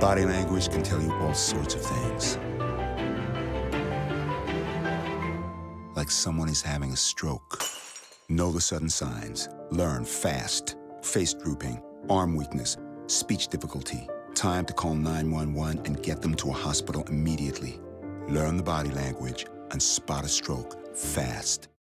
Body language can tell you all sorts of things. Like someone is having a stroke. Know the sudden signs. Learn fast. Face drooping, arm weakness, speech difficulty. Time to call 911 and get them to a hospital immediately. Learn the body language and spot a stroke fast.